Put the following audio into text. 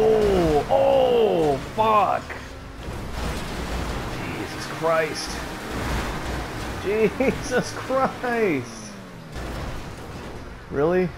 Oh, oh, fuck. Jesus Christ. Jesus Christ. Really?